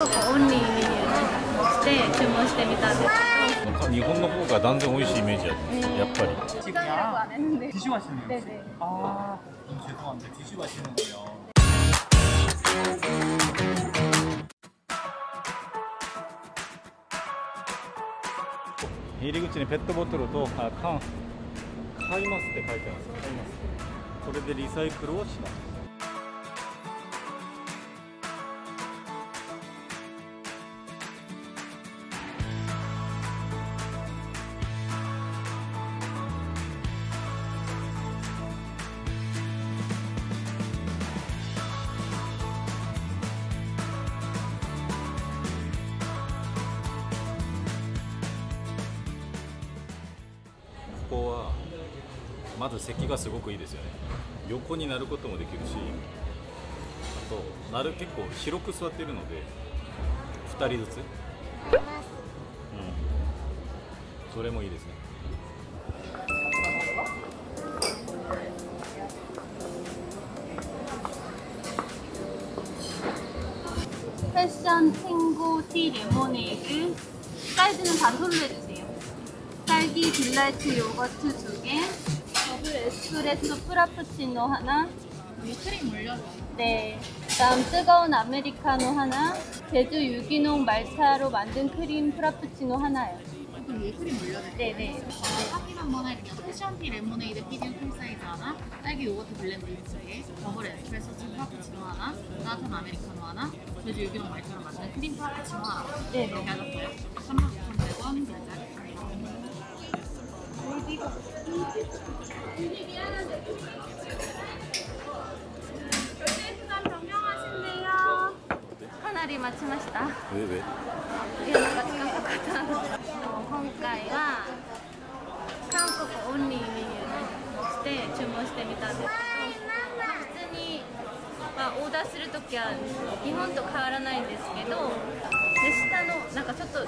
オンリーにして注文してみたんですけどなんか日本の方が断然美味しいイメージあったんですやっぱり。 네. 드셔하시는 거예 요? 네 네. 아, 음, 죄송합 니. 入り口にペットボトルとあ缶。買いますって書いてます。買います。これでリサイクルをします。まず席がすごくいいですよね横になることもできるしあとなる結構広く座っているので2人ずつ、うん、それもいいですね 패션 탱고 티 레모네이드 사이즈는 반손으로 해주세요 딸기 딜라이트 요거트 두개 더블 에스프레소 프라푸치노 하나 크림 올려줘. 네 다음 뜨거운 아메리카노 하나 제주 유기농 말차로 만든 크림 프라푸치노 하나요 그럼 위에 크림 올려줘. 네네 커피 한번 할게요. 패션티 레모네이드 피디움 풀 사이즈 하나, 딸기 요거트 블렌드 2개, 더블 에스프레소 칩 프라푸치노 하나, 따뜻한 아메리카노 하나, 제주 유기농 말차로 만든 크림 프라푸치노 하나. 네네. 이렇게 하셨어요? 39,100원 결제하겠습니다. 待なた。の今回は韓国オンリーして注文してみたんです、普通に、まあ、オーダーする時は日本と変わらないんですけどで下のなんかちょっと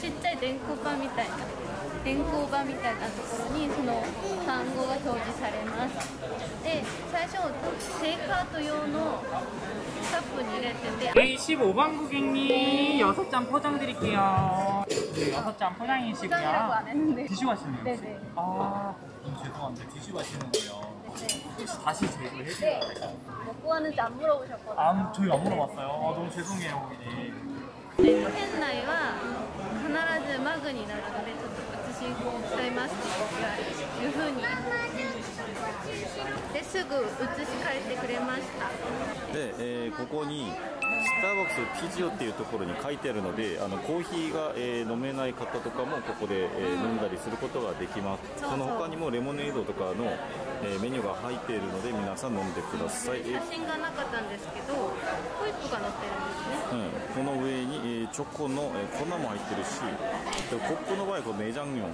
ちっちゃい電光板みたいな。電光板みたいなところにその単語が表示されますで最初テイクアウト用のカップに入れてて A15번 고객님 6잔 포장 드릴게요. 네, 6잔 시간이라고 포장이시고요. 안 했는데 디슈하시는 거예요? 네네. 아, 너무 죄송한데 디슈하시는 거예요. 혹시 다시 제조해 주세요. 뭐 구하는지 안 물어보셨거든요. 아, 저희 안 물어봤어요. 아, 너무 죄송해요, 고객님. 店内は必ずマグになるので ちょっと写し使います。っていうふうに。ですぐ写し替えてくれました。で、えーここにスターバックスピジオっていうところに書いてあるのであのコーヒーが、えー飲めない方とかもここで、えー飲んだりすることができます。そうそう。その他にもレモネードとかの、えーメニューが入っているので皆さん飲んでください、えー写真がなかったんですけどホイップが乗ってるんですねうん、この上に、えーチョコの、えー粉も入ってるしでコップの場合これ내장용だか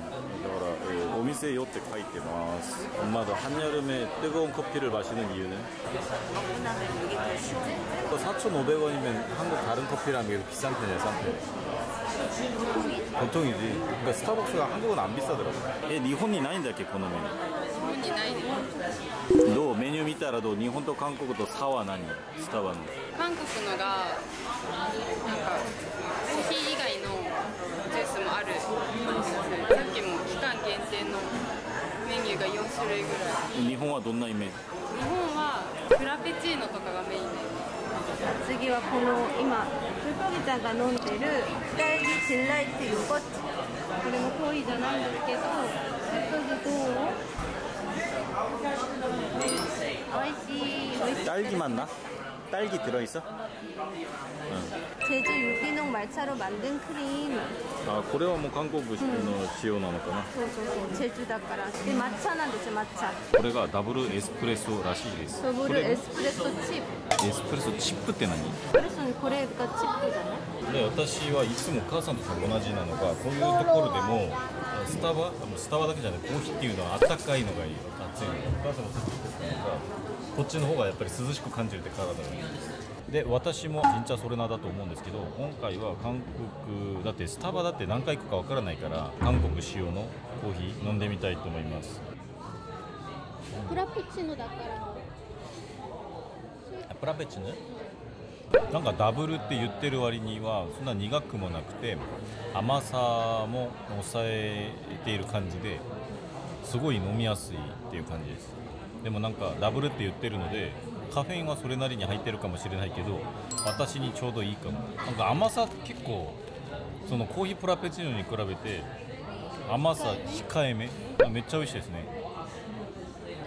ら、えーお店よって書いてますまず한여름에뜨거운커피를마시는이유는 4,500원이면 한국 다른 커피랑 비해서 비싼 편이야, 싼 편. 보통이 지. 그러니까 스타벅스가 한국은 안 비싸더라 고. 예, 일본이 나인다게 이 메 뉴. 일본이 나 이. 너 메뉴見たらどう?일본と한국と사와何?스타바 는. 한국のが뭔가 커피以外の주스もある.사っきも기간限定の메뉴가 4種類ぐらい.일본はどんなイメージ?일본はフラペチーノとかがメインで.次はこの今ルパギちゃんが飲んでる딸기 딜라이트 요거트これもコーヒーじゃないんですけどルパギどう美味しい美味しい 딸기 맞나? 딸기 들어있어? 제주 유기농 말차로 만든 크림 아, これはもう韓国の仕様なのかなそうそうそう제주だからで抹茶なんですよ抹茶これがダブルエスプレッソらしいですダブルエスプレッソチップエスプレッソチップって何エスプレッソに これがチップじゃない？で私はいつも母さんと同じなのがこういうところでもスタバスタバだけじゃないコーヒーっていうのはあったかいのがいい熱いのお母さんもずっと言ってたのがこっちの方がやっぱり涼しく感じるって体がいい。ですで私も진짜それなだと思うんですけど今回は韓国だってスタバだって何回行くかわからないから韓国仕様のコーヒー飲んでみたいと思います。フラペチーノだから。プラペチヌなんかダブルって言ってる割にはそんな苦くもなくて甘さも抑えている感じですごい飲みやすいっていう感じです。でもなんかダブルって言ってるのでカフェインはそれなりに入ってるかもしれないけど私にちょうどいいかも。なんか甘さ結構そのコーヒープラペチーノに比べて甘さ控えめ。めっちゃ美味しいですね。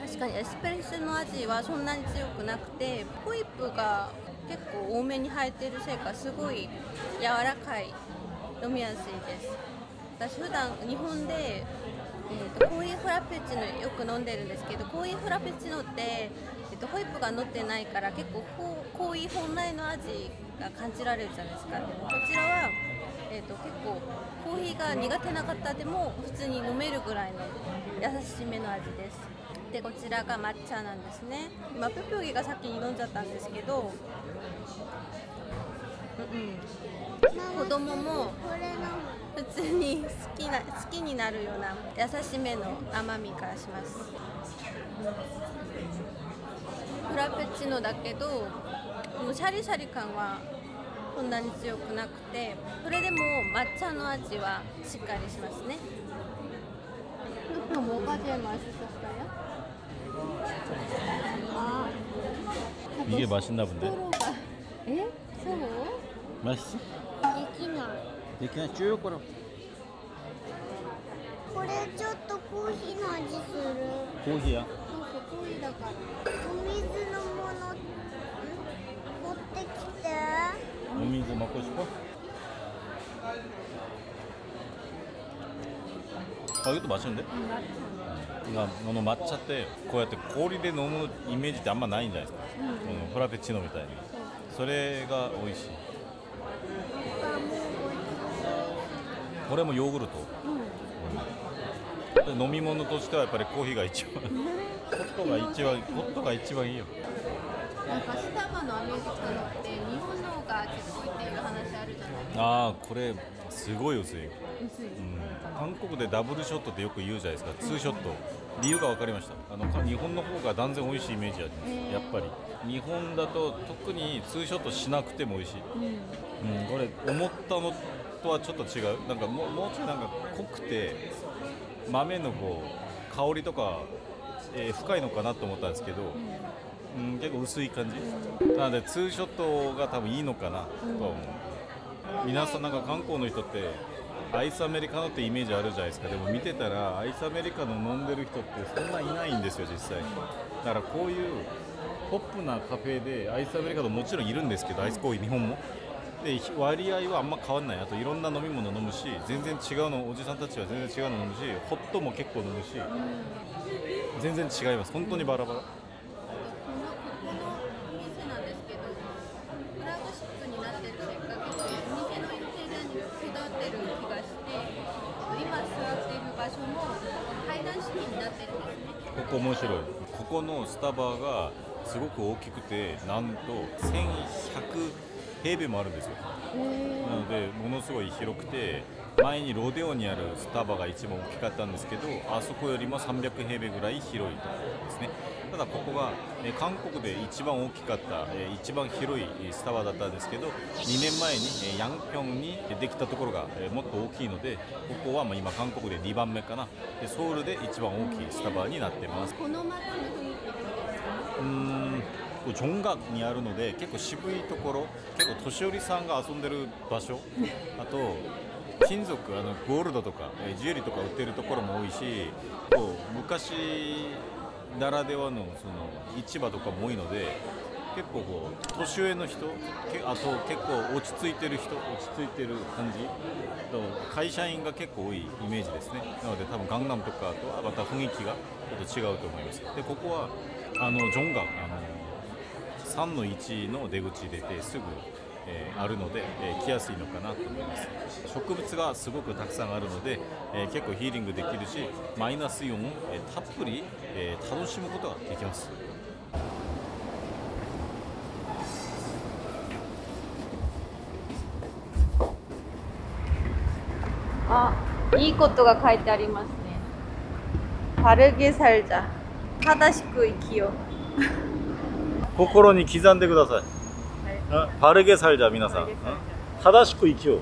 確かにエスプレッソの味はそんなに強くなくてホイップが結構多めに入ってるせいかすごい柔らかい飲みやすいです。私普段日本で、えーとコーヒーフラペチーノよく飲んでるんですけどコーヒーフラペチーノって、えーとホイップが乗ってないから結構ココーヒー本来の味が感じられるじゃないですか。でもこちらは、えー、と結構コーヒーが苦手な方でも普通に飲めるぐらいの優しめの味です。でこちらが抹茶なんですね今ぴょぴょぎが先に飲んじゃったんですけどうんうん子供も普通に好きな好きになるような優しめの甘みがしますフラペチーノだけどこのシャリシャリ感はそんなに強くなくてそれでも抹茶の味はしっかりしますね 또 뭐가 제일 맛있었어요? 아, 이게 맛있나 본데 소로가 에? 소로? 맛있어? 이기나. 그냥 쭉 걸어 これちょっとコーヒーの味する。 고기야 そうそうコーヒーだからお水のものん持ってきて。 오미즈 먹고 싶어? 아 이것도 맛있는데? がこの抹茶ってこうやって氷で飲むイメージってあんまないんじゃないですか、うん、のフラペチーノみたいに。それが美味しい。これもヨーグルト、うん、飲み物としてはやっぱりコーヒーが一番ホットが一番ホットが一番いいよ。なんかスタバのアメリカのって日本の方がすごいっていう話あるじゃないですか。ああこれすごい薄い。うん韓国でダブルショットってよく言うじゃないですか、ツーショット。理由が分かりました。あのか日本の方が断然美味しいイメージあります、やっぱり。日本だと特にツーショットしなくても美味しい、うん。これ思ったのとはちょっと違う。なんかもうもうちょいなんか濃くて豆のこう香りとか、えー深いのかなと思ったんですけど、うん、結構薄い感じ。なのでツーショットが多分いいのかなとは思う、皆さんなんか韓国の人ってアイスアメリカノってイメージあるじゃないですか。でも見てたらアイスアメリカノ飲んでる人ってそんないないんですよ実際。だからこういうポップなカフェでアイスアメリカノもちろんいるんですけどアイスコーヒー日本も。で割合はあんま変わんない。あといろんな飲み物飲むし全然違うのおじさんたちは全然違うの飲むしホットも結構飲むし全然違います。本当にバラバラこのここのお店なんですけどフラッグシップになってるせいか結構お店のインテリアにこだわってる気がして今座っている場所も階段式になってるんですねここ面白い。ここのスタバがすごく大きくてなんと1100平米もあるんですよ。なのでものすごい広くて前にロデオにあるスタバが一番大きかったんですけどあそこよりも300平米ぐらい広いところですね。ただここが、えー韓国で一番大きかった、えー一番広いえースタバだったんですけど2年前に、えーヤンピョンにできたところが、えーもっと大きいのでここはまあ今韓国で2番目かな。でソウルで一番大きいスタバになってます。この街の雰囲気どうんジョンガにあるので結構渋いところ結構年寄りさんが遊んでる場所。あと金属あのゴールドとかえジュエリーとか売ってるところも多いしこう昔ならではのその市場とかも多いので結構こう年上の人けあと結構落ち着いてる人落ち着いてる感じと会社員が結構多いイメージですね。なので多分ガンナムとかとはまた雰囲気がちょっと違うと思います。でここはあのジョンガあの3の1の出口出てすぐ、えー、あるので、えー、来やすいのかなと思います植物がすごくたくさんあるので、えー、結構ヒーリングできるしマイナスイオンを、えたっぷり、え楽しむことができますあ、いいことが書いてありますね。パルゲサルジャ。正しく生きよう。心に刻んでください。 바르게 살자, 미나상. 어? 正しく生きよう。